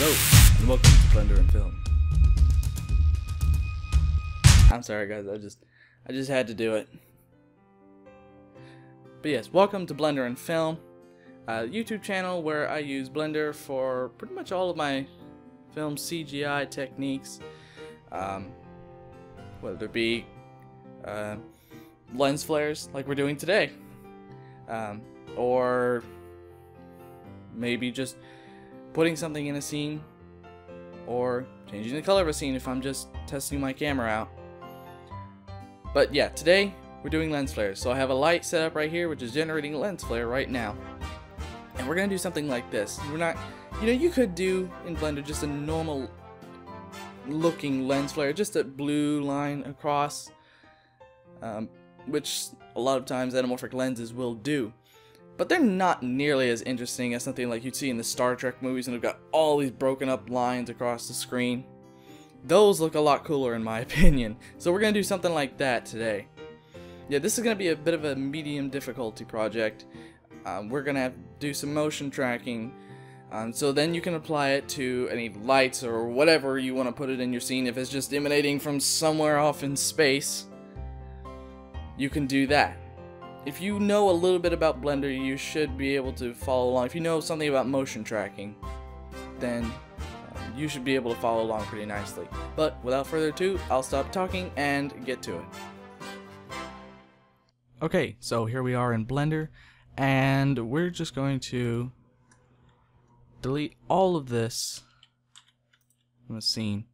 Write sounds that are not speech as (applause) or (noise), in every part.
Hello, and welcome to Blender and Film. I'm sorry guys, I just I just had to do it. But yes, welcome to Blender and Film, a YouTube channel where I use Blender for pretty much all of my film CGI techniques, um, whether it be uh, lens flares like we're doing today, um, or maybe just putting something in a scene or changing the color of a scene if I'm just testing my camera out. But yeah, today we're doing lens flares. So I have a light set up right here which is generating a lens flare right now. And we're going to do something like this. We're not, you know, you could do in Blender just a normal looking lens flare, just a blue line across, um, which a lot of times anamorphic lenses will do but they're not nearly as interesting as something like you'd see in the Star Trek movies and they've got all these broken up lines across the screen. Those look a lot cooler in my (laughs) opinion, so we're going to do something like that today. Yeah, this is going to be a bit of a medium difficulty project. Um, we're going to do some motion tracking, um, so then you can apply it to any lights or whatever you want to put it in your scene. If it's just emanating from somewhere off in space, you can do that if you know a little bit about Blender, you should be able to follow along. If you know something about motion tracking, then uh, you should be able to follow along pretty nicely. But without further ado, I'll stop talking and get to it. Okay, so here we are in Blender, and we're just going to delete all of this from the scene.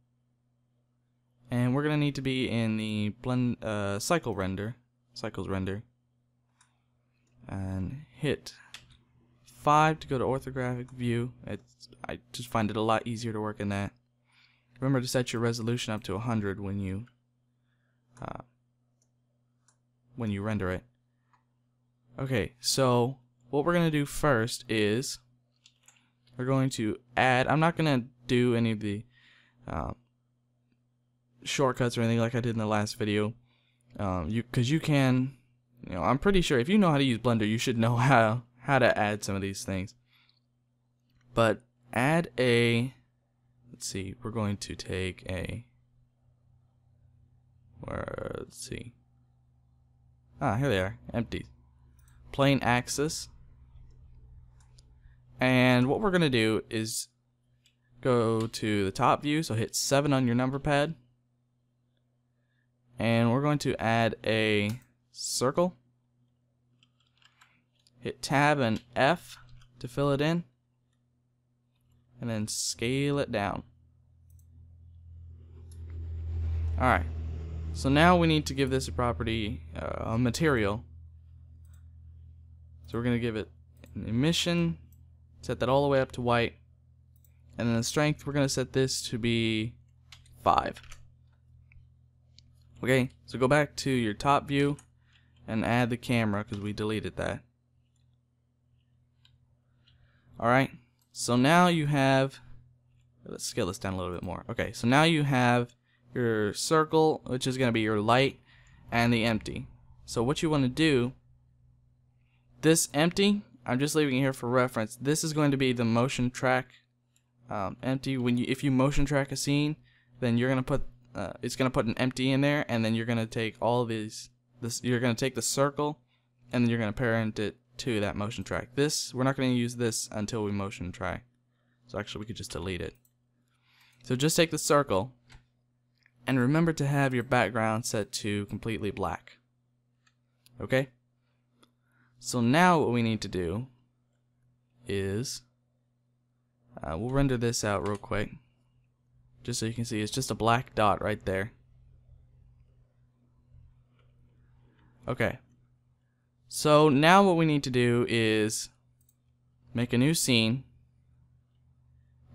And we're going to need to be in the blend uh, cycle render, cycles render and hit 5 to go to orthographic view. It's, I just find it a lot easier to work in that. Remember to set your resolution up to 100 when you uh, when you render it. Okay, so what we're going to do first is we're going to add, I'm not going to do any of the uh, shortcuts or anything like I did in the last video, um, you because you can you know, I'm pretty sure if you know how to use Blender, you should know (laughs) how how to add some of these things. But add a let's see, we're going to take a where let's see. Ah, here they are, empty. Plain axis. And what we're going to do is go to the top view, so hit 7 on your number pad. And we're going to add a circle. Hit tab and F to fill it in. And then scale it down. Alright. So now we need to give this a property, uh, a material. So we're going to give it an emission, set that all the way up to white. And then the strength, we're going to set this to be 5. Okay, so go back to your top view and add the camera because we deleted that. Alright, so now you have, let's scale this down a little bit more. Okay, so now you have your circle, which is going to be your light, and the empty. So what you want to do, this empty, I'm just leaving it here for reference, this is going to be the motion track um, empty. When you, If you motion track a scene, then you're going to put, uh, it's going to put an empty in there, and then you're going to take all of these this you're going to take the circle and then you're going to parent it to that motion track. This, we're not going to use this until we motion track. So actually we could just delete it. So just take the circle and remember to have your background set to completely black. Okay? So now what we need to do is uh, we'll render this out real quick just so you can see it's just a black dot right there Okay. So now what we need to do is make a new scene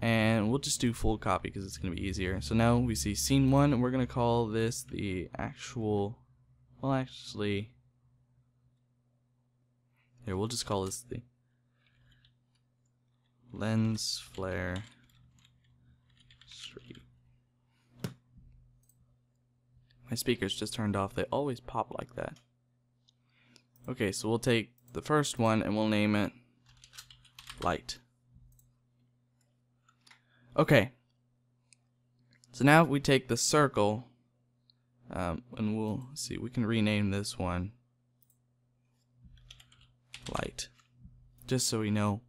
and we'll just do full copy because it's going to be easier. So now we see scene 1 and we're going to call this the actual, well actually, here we'll just call this the lens flare streak. My speakers just turned off, they always pop like that. Okay, so we'll take the first one and we'll name it light. Okay. So now we take the circle, um, and we'll see, we can rename this one light, just so we know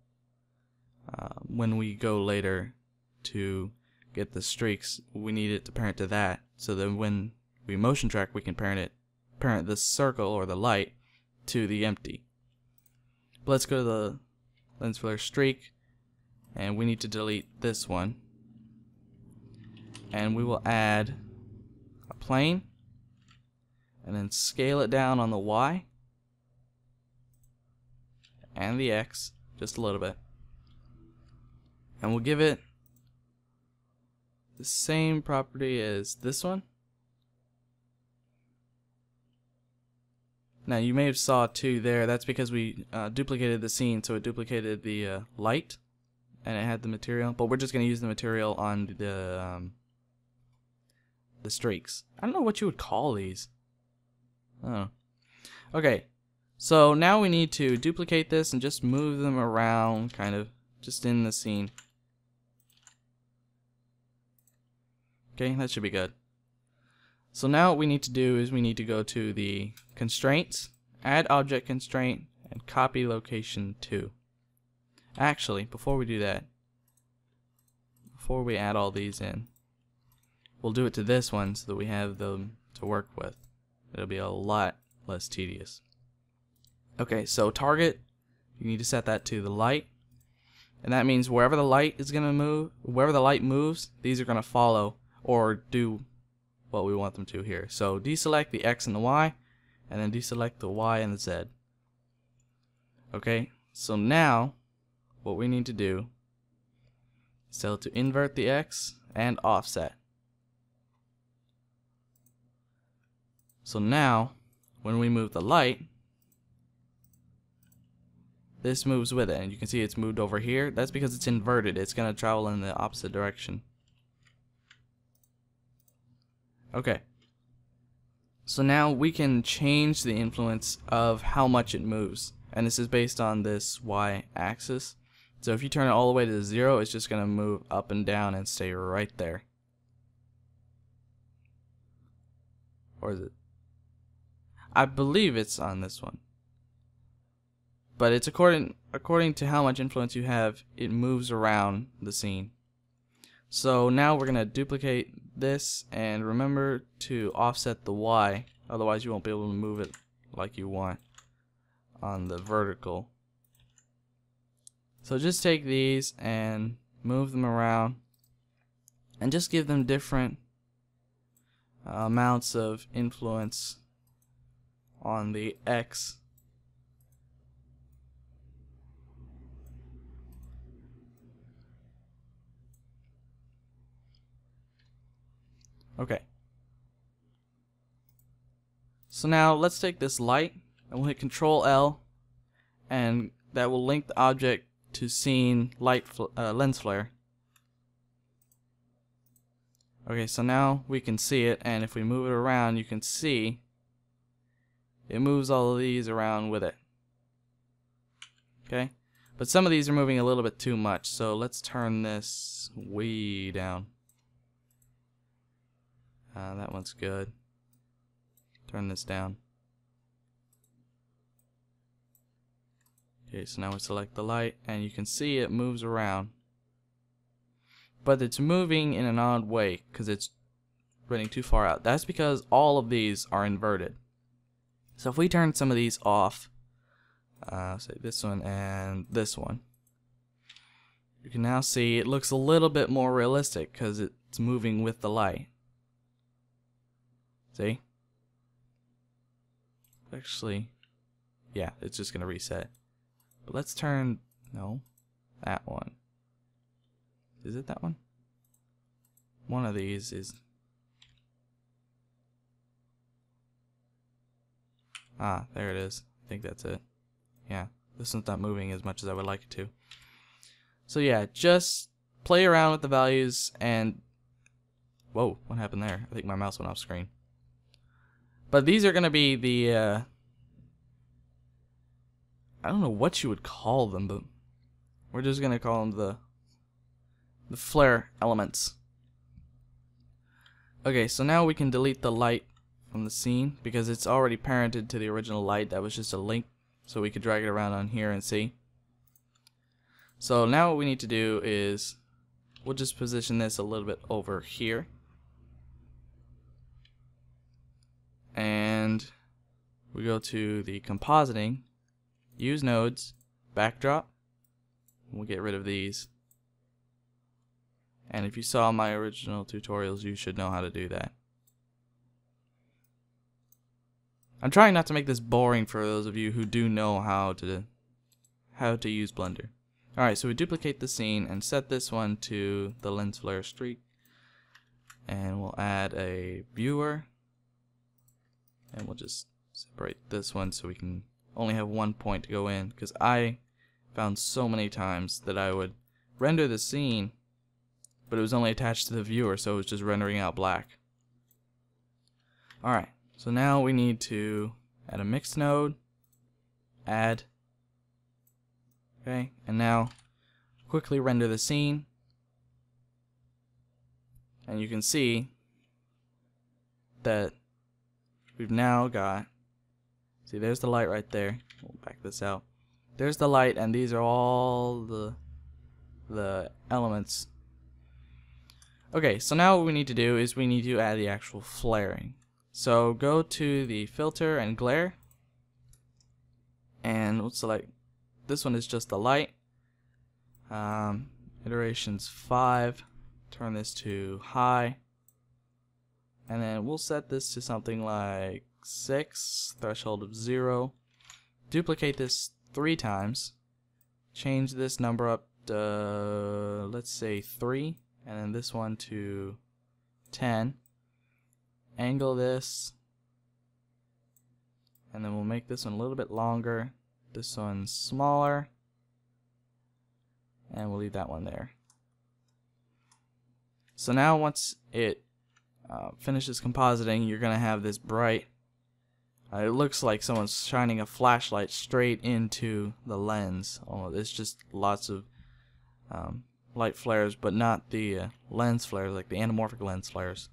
uh, when we go later to get the streaks, we need it to parent to that, so that when we motion track, we can parent it, parent the circle or the light to the empty. But let's go to the lens flare streak, and we need to delete this one. And we will add a plane, and then scale it down on the Y and the X just a little bit. And we'll give it the same property as this one. Now you may have saw two there. That's because we uh, duplicated the scene, so it duplicated the uh, light, and it had the material. But we're just going to use the material on the um, the streaks. I don't know what you would call these. Oh, okay. So now we need to duplicate this and just move them around, kind of just in the scene. Okay, that should be good. So now what we need to do is we need to go to the constraints, add object constraint, and copy location to. Actually, before we do that, before we add all these in, we'll do it to this one so that we have them to work with. It'll be a lot less tedious. Okay, so target, you need to set that to the light. And that means wherever the light is going to move, wherever the light moves, these are going to follow or do what we want them to here. So deselect the X and the Y, and then deselect the Y and the Z. Okay, so now what we need to do is tell it to invert the X and offset. So now, when we move the light, this moves with it, and you can see it's moved over here. That's because it's inverted. It's going to travel in the opposite direction. Okay. So now we can change the influence of how much it moves. And this is based on this y axis. So if you turn it all the way to zero, it's just going to move up and down and stay right there. Or is it? I believe it's on this one. But it's according according to how much influence you have, it moves around the scene. So now we're going to duplicate this and remember to offset the Y otherwise you won't be able to move it like you want on the vertical. So just take these and move them around and just give them different uh, amounts of influence on the X Okay. So now let's take this light and we'll hit Control L and that will link the object to scene light uh, lens flare. Okay, so now we can see it and if we move it around you can see it moves all of these around with it. Okay? But some of these are moving a little bit too much, so let's turn this way down. Uh, that one's good. Turn this down. Okay, so now we select the light, and you can see it moves around. But it's moving in an odd way, because it's running too far out. That's because all of these are inverted. So if we turn some of these off, uh, say this one and this one, you can now see it looks a little bit more realistic because it's moving with the light. See? Actually, yeah, it's just going to reset. But let's turn, no, that one. Is it that one? One of these is... Ah, there it is. I think that's it. Yeah, this one's not moving as much as I would like it to. So yeah, just play around with the values and... Whoa, what happened there? I think my mouse went off screen. But these are going to be the, uh, I don't know what you would call them, but we're just going to call them the, the flare elements. Okay, so now we can delete the light from the scene because it's already parented to the original light. That was just a link, so we could drag it around on here and see. So now what we need to do is we'll just position this a little bit over here. And we go to the compositing, use nodes, backdrop. We'll get rid of these. And if you saw my original tutorials, you should know how to do that. I'm trying not to make this boring for those of you who do know how to how to use Blender. Alright, so we duplicate the scene and set this one to the lens flare streak. And we'll add a viewer. And we'll just separate this one so we can only have one point to go in. Because I found so many times that I would render the scene, but it was only attached to the viewer, so it was just rendering out black. Alright, so now we need to add a mix node, add Okay, and now quickly render the scene. And you can see that we've now got, see there's the light right there. We'll back this out. There's the light and these are all the the elements. Okay, so now what we need to do is we need to add the actual flaring. So go to the filter and glare and select this one is just the light. Um, iterations 5. Turn this to high. And then we'll set this to something like 6. Threshold of 0. Duplicate this 3 times. Change this number up to, let's say 3. And then this one to 10. Angle this. And then we'll make this one a little bit longer this one smaller. And we'll leave that one there. So now once it uh, finishes compositing, you're going to have this bright, uh, it looks like someone's shining a flashlight straight into the lens. Oh, it's just lots of um, light flares, but not the uh, lens flares, like the anamorphic lens flares.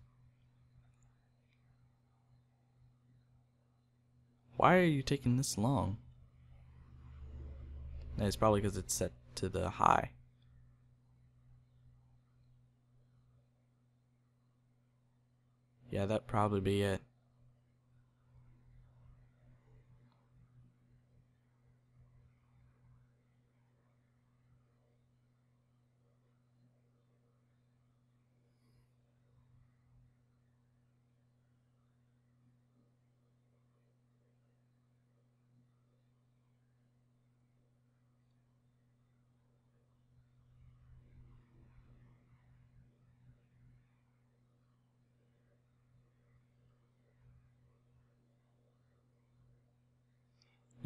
Why are you taking this long? It's probably because it's set to the high. Yeah, that'd probably be it.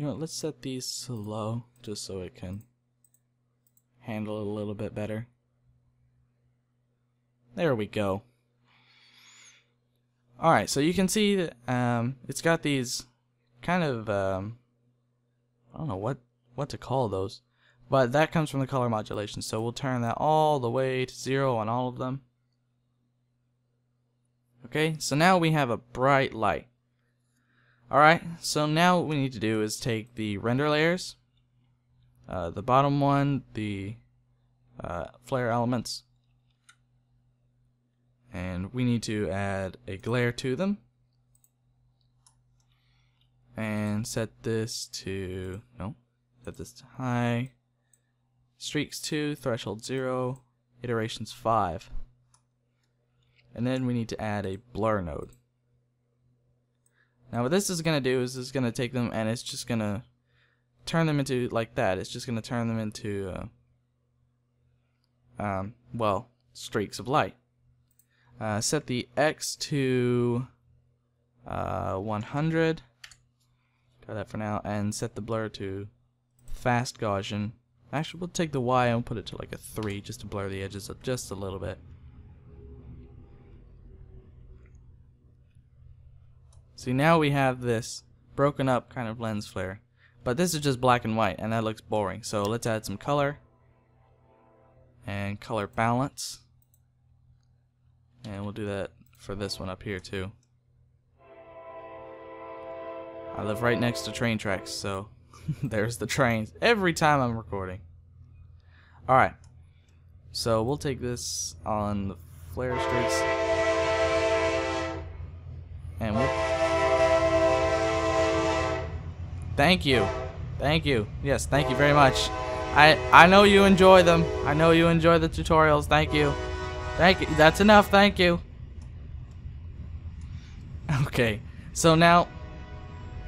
You know let's set these to low, just so it can handle it a little bit better. There we go. Alright, so you can see that um, it's got these kind of, um, I don't know what, what to call those, but that comes from the color modulation, so we'll turn that all the way to zero on all of them. Okay, so now we have a bright light. Alright, so now what we need to do is take the render layers, uh, the bottom one, the uh, flare elements, and we need to add a glare to them. And set this to no set this to high. Streaks 2 threshold 0 iterations 5 and then we need to add a blur node now what this is going to do is it's going to take them and it's just going to turn them into like that. It's just going to turn them into, uh, um, well, streaks of light. Uh, set the X to uh, 100. Got that for now. And set the blur to fast Gaussian. Actually, we'll take the Y and put it to like a 3 just to blur the edges up just a little bit. See, now we have this broken up kind of lens flare. But this is just black and white, and that looks boring. So let's add some color. and color balance. And we'll do that for this one up here too. I live right next to train tracks, so (laughs) there's the trains every time I'm recording. Alright, so we'll take this on the flare streaks. Thank you. Thank you. Yes, thank you very much. I I know you enjoy them. I know you enjoy the tutorials. Thank you. Thank you. That's enough. Thank you. (laughs) Okay. So now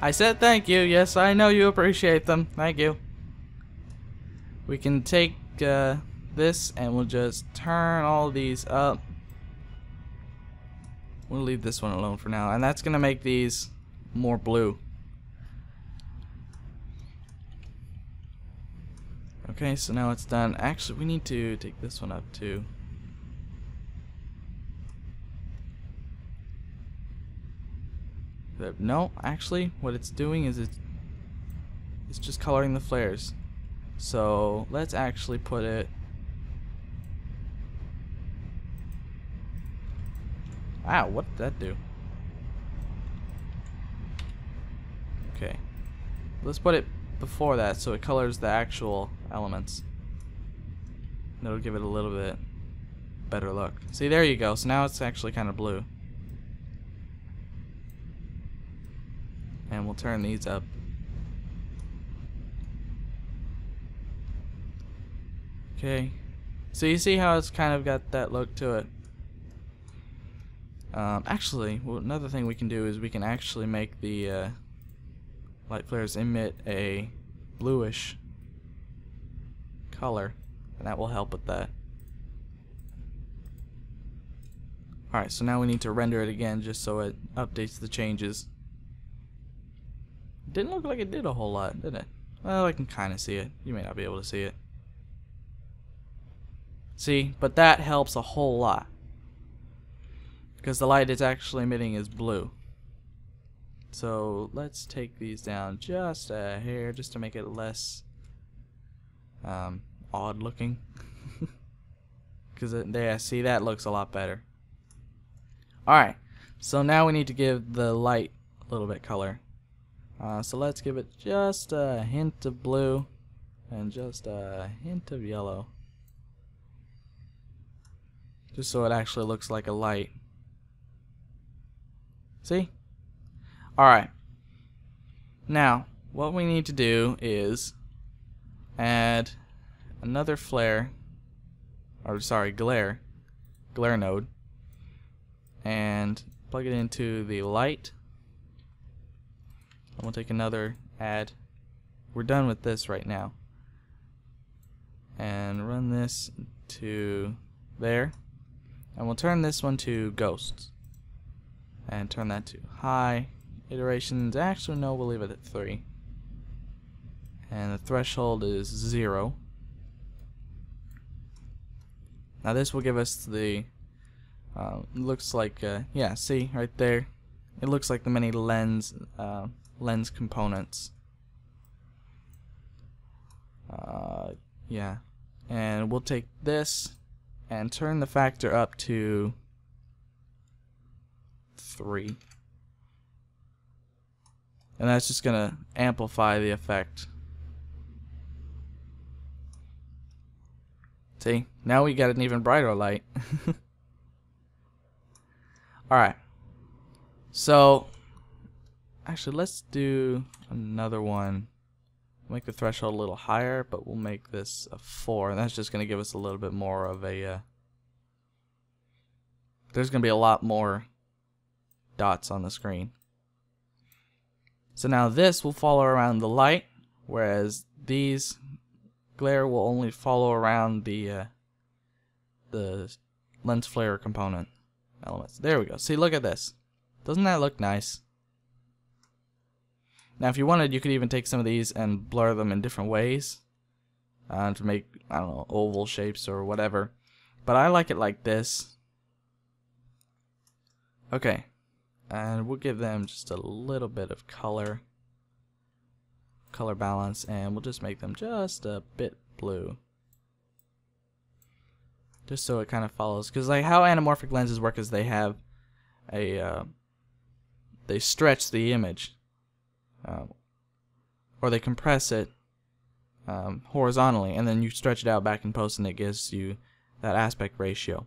I said thank you. Yes, I know you appreciate them. Thank you. We can take uh, this and we'll just turn all these up. We'll leave this one alone for now. And that's going to make these more blue. Okay, so now it's done. Actually, we need to take this one up too. No, actually, what it's doing is it's, it's just coloring the flares. So let's actually put it Wow, what did that do? Okay. Let's put it before that so it colors the actual elements. That'll give it a little bit better look. See, there you go. So now it's actually kind of blue. And we'll turn these up. Okay. So you see how it's kind of got that look to it. Um, actually, well, another thing we can do is we can actually make the uh, light flares emit a bluish color, and that will help with that. Alright, so now we need to render it again just so it updates the changes. Didn't look like it did a whole lot, did it? Well, I can kind of see it. You may not be able to see it. See, but that helps a whole lot because the light it's actually emitting is blue. So let's take these down just a hair just to make it less um, odd looking. (laughs) Because there, see that looks a lot better. Alright, so now we need to give the light a little bit color. Uh, so let's give it just a hint of blue and just a hint of yellow. Just so it actually looks like a light. See? Alright. Now, what we need to do is add another flare, or sorry, glare, glare node, and plug it into the light. And we'll take another add. We're done with this right now. And run this to there. And we'll turn this one to ghosts and turn that to high. Iterations, actually no, we'll leave it at 3. And the threshold is 0. Now this will give us the, uh, looks like, uh, yeah, see, right there. It looks like the many lens, uh, lens components. Uh, yeah. And we'll take this and turn the factor up to 3. And that's just going to amplify the effect. See? Now we got an even brighter light. (laughs) Alright. So, actually, let's do another one. Make the threshold a little higher, but we'll make this a 4. And that's just going to give us a little bit more of a... Uh, there's going to be a lot more dots on the screen. So now this will follow around the light, whereas these glare will only follow around the uh, the lens flare component elements. There we go. See, look at this. Doesn't that look nice? Now, if you wanted, you could even take some of these and blur them in different ways uh, to make, I don't know, oval shapes or whatever. But I like it like this. Okay, and we'll give them just a little bit of color color balance and we'll just make them just a bit blue just so it kind of follows. Because like how anamorphic lenses work is they have a uh, they stretch the image, uh, or they compress it um, horizontally, and then you stretch it out back in post, and it gives you that aspect ratio.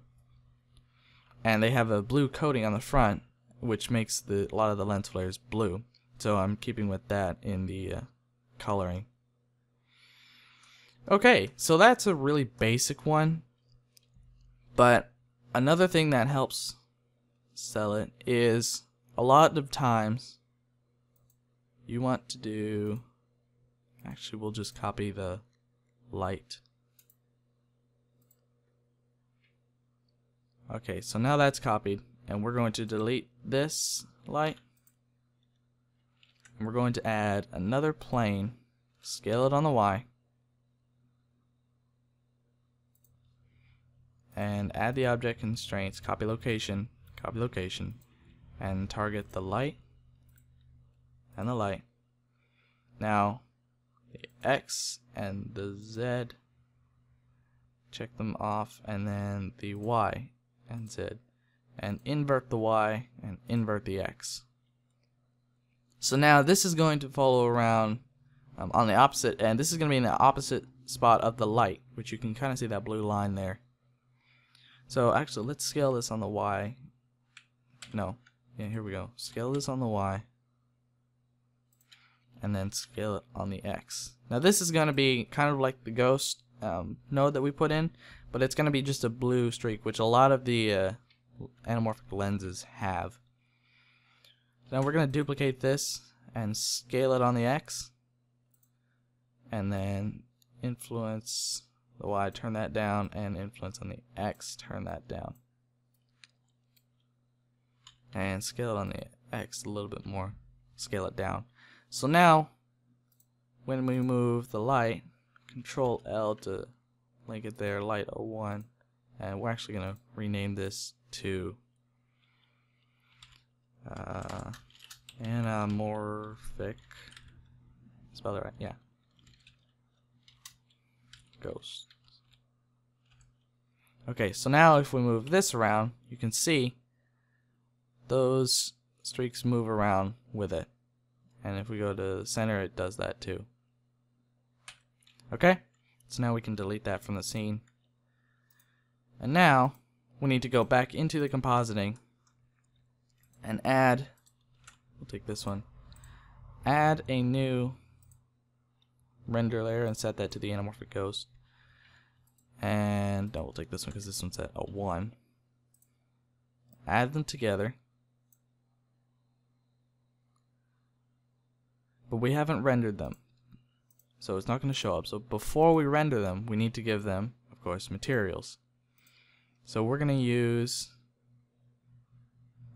And they have a blue coating on the front, which makes the a lot of the lens flares blue. So I'm keeping with that in the uh, coloring. Okay, so that's a really basic one. But another thing that helps sell it is a lot of times you want to do actually we'll just copy the light okay so now that's copied and we're going to delete this light and we're going to add another plane scale it on the Y and add the object constraints, copy location, copy location, and target the light and the light. Now, the X and the Z, check them off, and then the Y and Z, and invert the Y and invert the X. So now this is going to follow around um, on the opposite end. This is going to be in the opposite spot of the light, which you can kind of see that blue line there. So actually, let's scale this on the Y. No. Yeah, here we go. Scale this on the Y. And then scale it on the X. Now this is going to be kind of like the ghost um, node that we put in, but it's going to be just a blue streak, which a lot of the uh, anamorphic lenses have. Now we're going to duplicate this and scale it on the X. And then influence the Y, turn that down, and influence on the X, turn that down. And scale it on the X a little bit more, scale it down. So now, when we move the light, Control L to link it there, light 01, and we're actually going to rename this to uh, anamorphic, spell it right, yeah, ghost. Okay, so now if we move this around, you can see those streaks move around with it. And if we go to the center, it does that too. Okay, so now we can delete that from the scene. And now, we need to go back into the compositing and add, we'll take this one, add a new render layer and set that to the anamorphic ghost. And no, we'll take this one because this one's at a 1. Add them together. But we haven't rendered them. So it's not going to show up. So before we render them, we need to give them, of course, materials. So we're going to use,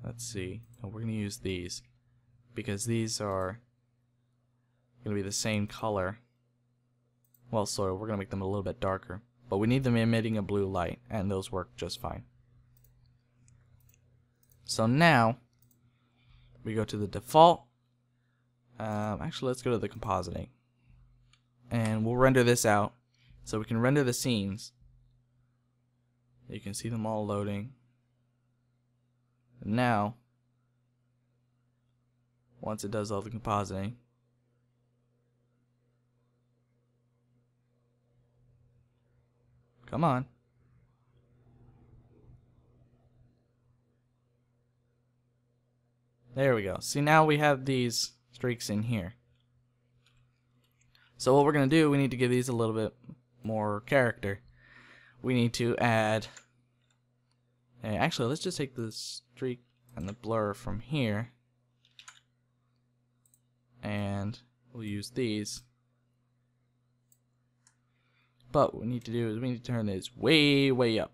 let's see, we're going to use these because these are going to be the same color well, sort of. We're going to make them a little bit darker. But we need them emitting a blue light, and those work just fine. So now, we go to the default. Um, actually, let's go to the compositing. And we'll render this out. So we can render the scenes. You can see them all loading. And now, once it does all the compositing, Come on. There we go. See, now we have these streaks in here. So what we're going to do, we need to give these a little bit more character. We need to add... Hey, Actually, let's just take the streak and the blur from here. And we'll use these. But what we need to do is we need to turn this way, way up.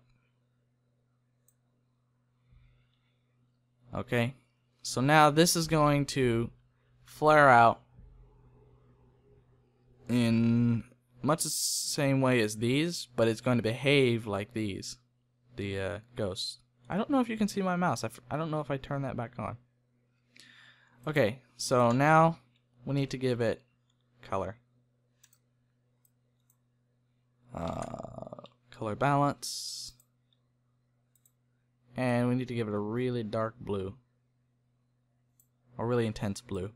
Okay, so now this is going to flare out in much the same way as these, but it's going to behave like these, the uh, ghosts. I don't know if you can see my mouse. I f I don't know if I turn that back on. Okay, so now we need to give it color uh, color balance and we need to give it a really dark blue. Or really intense blue.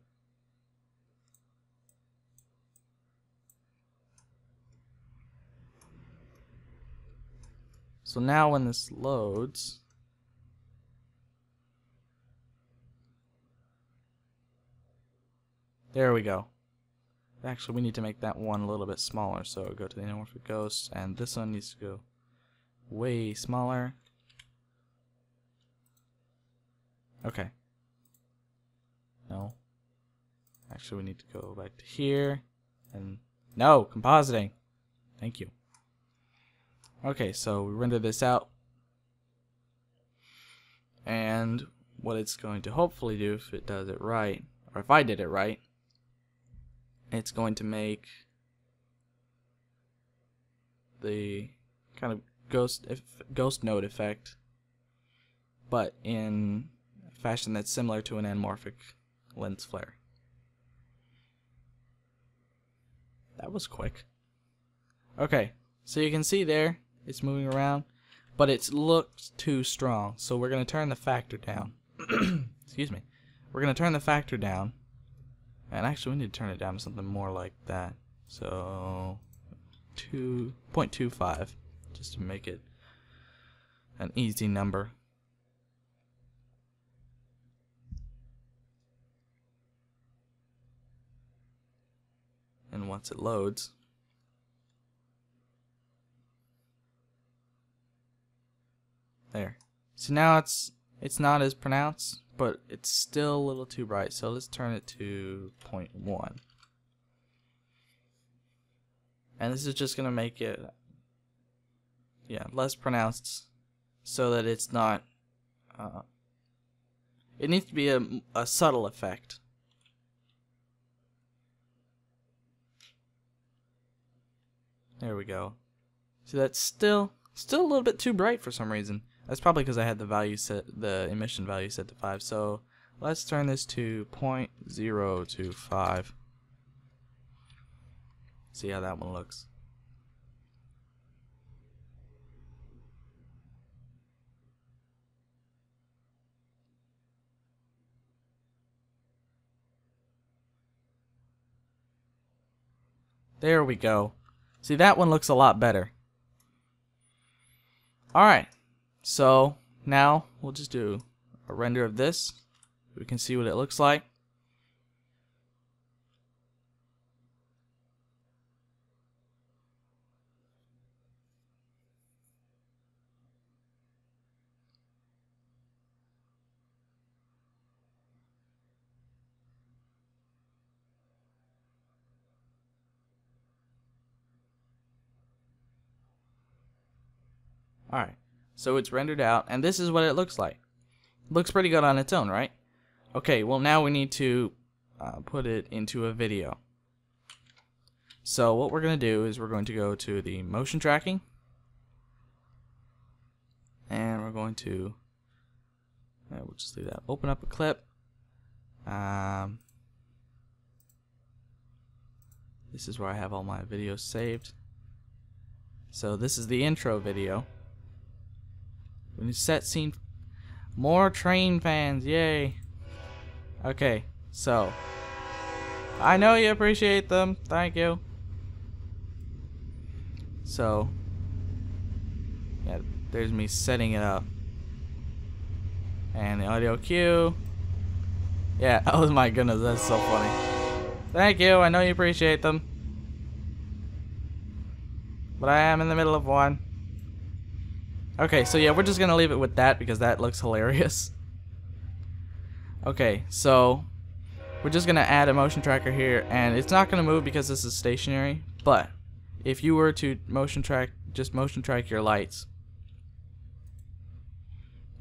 So now when this loads, there we go. Actually, we need to make that one a little bit smaller. So go to the anamorphic ghost, and this one needs to go way smaller. Okay. No. Actually, we need to go back to here. And no, compositing. Thank you. Okay, so we render this out. And what it's going to hopefully do, if it does it right, or if I did it right, it's going to make the kind of ghost ghost node effect, but in a fashion that's similar to an anamorphic lens flare. That was quick. Okay, so you can see there, it's moving around, but it looks too strong. So we're going to turn the factor down. (clears throat) Excuse me. We're going to turn the factor down. And actually, we need to turn it down to something more like that. So, 2.25, just to make it an easy number. And once it loads, There. So now it's it's not as pronounced, but it's still a little too bright. So let's turn it to 0.1. And this is just going to make it yeah, less pronounced so that it's not uh, it needs to be a, a subtle effect. There we go. See that's still still a little bit too bright for some reason. That's probably because I had the value set, the emission value set to 5. So let's turn this to 0.025. See how that one looks. There we go. See, that one looks a lot better. Alright, so now we'll just do a render of this. We can see what it looks like. Alright. So it's rendered out, and this is what it looks like. Looks pretty good on its own, right? Okay, well now we need to uh, put it into a video. So what we're going to do is we're going to go to the motion tracking, and we're going to, uh, we'll just leave that, open up a clip. Um, this is where I have all my videos saved. So this is the intro video. We need set scene. More train fans, yay. Okay, so. I know you appreciate them. Thank you. So. Yeah, there's me setting it up. And the audio cue. Yeah, (laughs) oh my goodness, that's so funny. Thank you, I know you appreciate them. But I am in the middle of one. Okay, so yeah, we're just gonna leave it with that because that looks hilarious. Okay, so we're just gonna add a motion tracker here, and it's not gonna move because this is stationary. But if you were to motion track, just motion track your lights,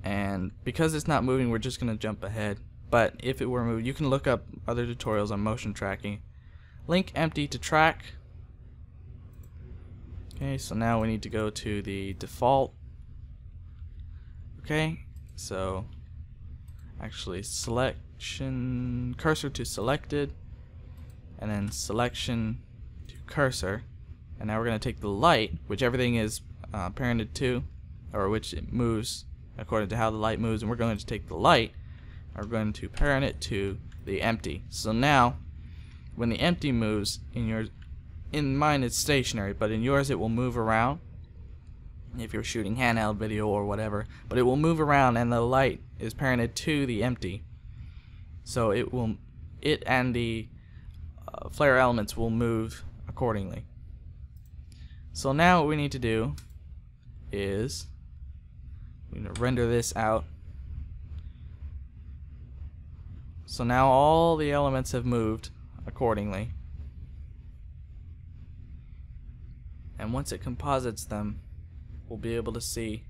and because it's not moving, we're just gonna jump ahead. But if it were moved, you can look up other tutorials on motion tracking. Link empty to track. Okay, so now we need to go to the default Okay, so actually selection cursor to selected and then selection to cursor and now we're going to take the light which everything is uh, parented to or which it moves according to how the light moves, and we're going to take the light, and we're going to parent it to the empty. So now, when the empty moves, in yours, in mine it's stationary, but in yours it will move around. If you're shooting handheld video or whatever, but it will move around, and the light is parented to the empty. So it will, it and the uh, flare elements will move accordingly. So now what we need to do is we're going to render this out. So now all the elements have moved accordingly. And once it composites them, we'll be able to see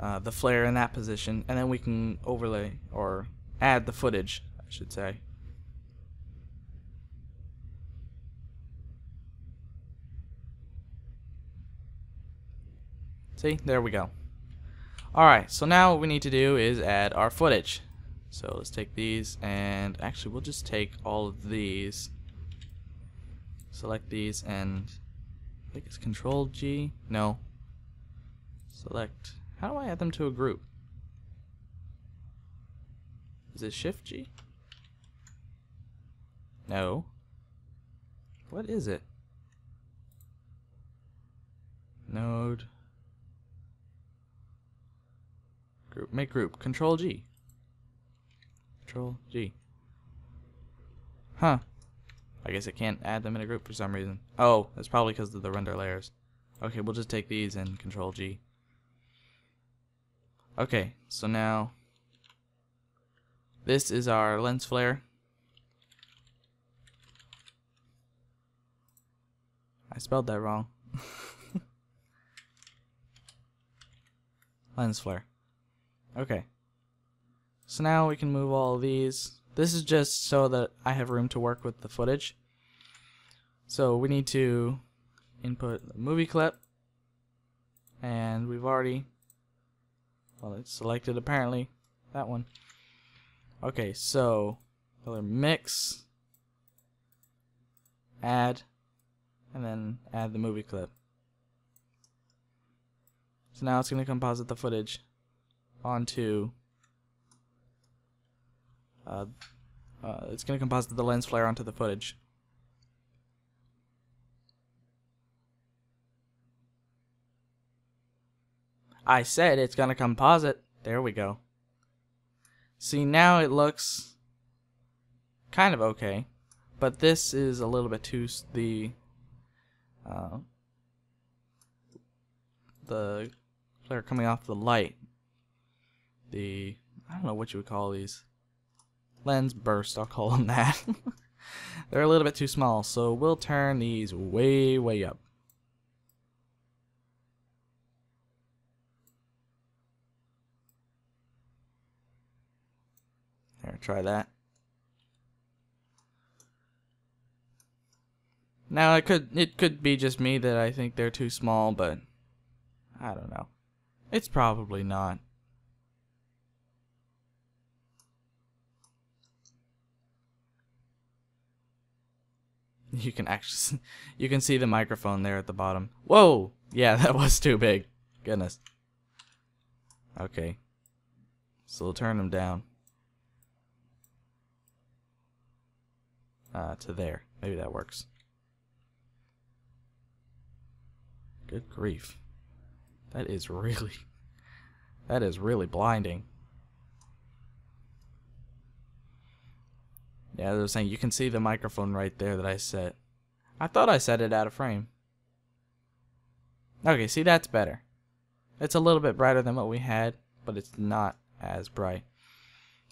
uh, the flare in that position, and then we can overlay or add the footage, I should say. See, there we go. Alright, so now what we need to do is add our footage. So let's take these and actually we'll just take all of these. Select these and think it's control G. No. Select how do I add them to a group? Is it shift G? No. What is it? Node Group. Make group. Control G. Control G. Huh. I guess it can't add them in a group for some reason. Oh, that's probably because of the render layers. Okay, we'll just take these and Control G. Okay, so now this is our lens flare. I spelled that wrong. (laughs) lens flare. Okay. So now we can move all these. This is just so that I have room to work with the footage. So we need to input the movie clip. And we've already, well it's selected apparently, that one. Okay, so color mix, add, and then add the movie clip. So now it's going to composite the footage onto uh, uh, it's going to composite the lens flare onto the footage. I said it's going to composite. There we go. See, now it looks kind of okay. But this is a little bit too... The... Uh, the flare coming off the light the I don't know what you would call these lens burst I'll call them that. (laughs) They're a little bit too small so we'll turn these way way up. There, try that. Now it could it could be just me that I think they're too small but I don't know. It's probably not You can actually you can see the microphone there at the bottom. Whoa! Yeah, (laughs) that was too big. Goodness. Okay. So we'll turn them down. Uh, to there. Maybe that works. Good grief. That is really... (laughs) That is really blinding. Yeah, I was saying you can see the microphone right there that I set. I thought I set it out of frame. Okay, see that's better. It's a little bit brighter than what we had, but it's not as bright.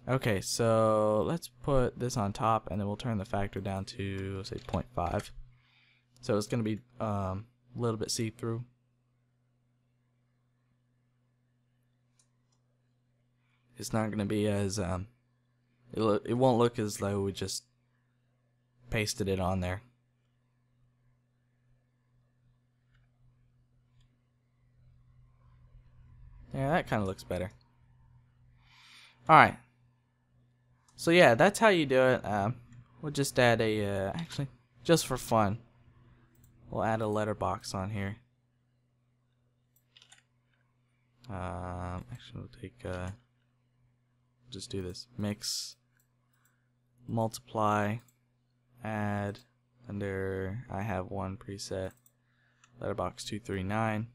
Okay, so let's put this on top and then we'll turn the factor down to say 0.5. So it's going to be um, a little bit see-through. It's not going to be as um, it, it won't look as though we just pasted it on there. Yeah, that kind of looks better. Alright. So yeah, that's how you do it. Um, we'll just add a, uh, actually, just for fun, we'll add a letterbox on here. Um, actually, we'll take, uh, just do this. Mix, multiply, add, under, I have one preset, letterbox 239.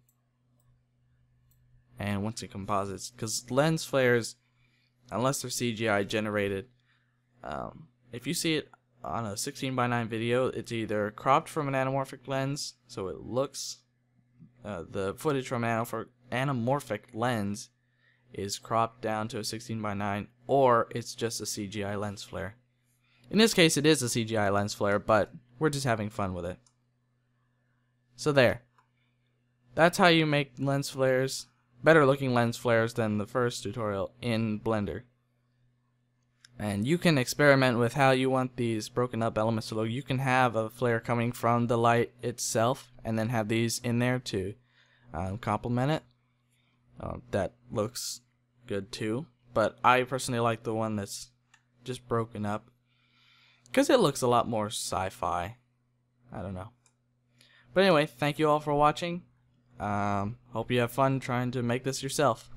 And once it composites, because lens flares, unless they're CGI generated, um, if you see it on a 16 by 9 video, it's either cropped from an anamorphic lens, so it looks, uh, the footage from an anamorphic lens is cropped down to a 16 by 9, or it's just a CGI lens flare. In this case, it is a CGI lens flare, but we're just having fun with it. So there. That's how you make lens flares, better looking lens flares than the first tutorial in Blender. And you can experiment with how you want these broken up elements to look. You can have a flare coming from the light itself and then have these in there to um, complement it. Uh, that looks good too. But I personally like the one that's just broken up. Because it looks a lot more sci-fi. I don't know. But anyway, thank you all for watching. Um, hope you have fun trying to make this yourself.